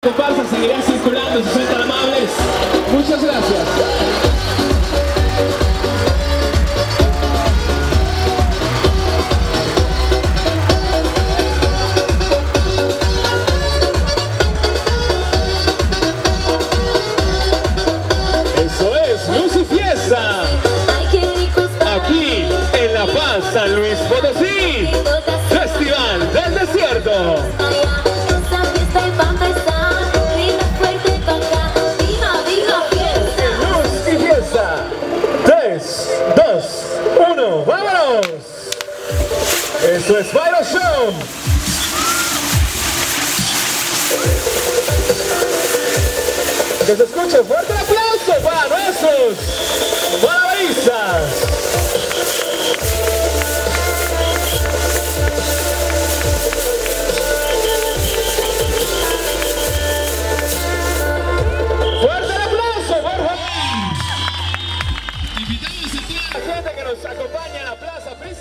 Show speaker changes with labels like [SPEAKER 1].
[SPEAKER 1] comparsa seguirá circulando, si son tan amables. Muchas gracias. Eso es, fiesta. Aquí en La Paz, San Luis Potosí. 1, ¡vámonos! Eso es Fire Show. Que se escuche fuerte el aplauso para nuestros La gente que nos acompaña en la plaza principal.